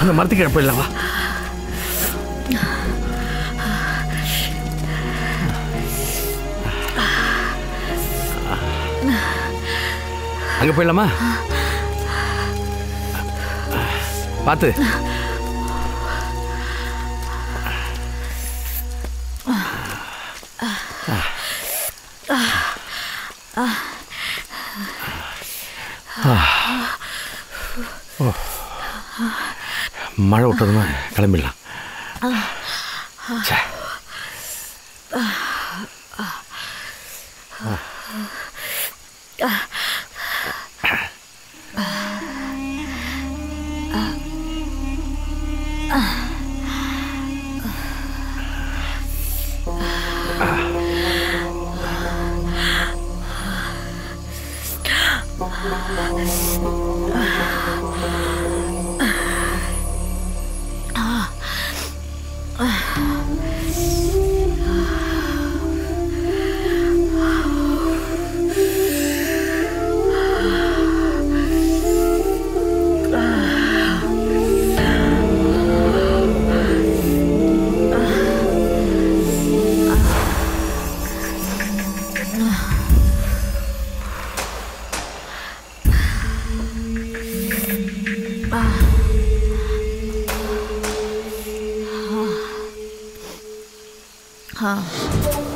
அந்த மரத்துக்கு கீழே வா அங்க போயிடலாமா? பார்த்து. മഴ വിട്ടതെന്ന് കിളമ്പില്ല. ആ 唉 हाँ।